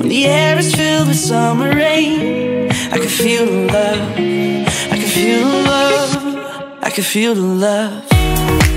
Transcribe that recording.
When the air is filled with summer rain. I can feel the love. I can feel the love. I can feel the love.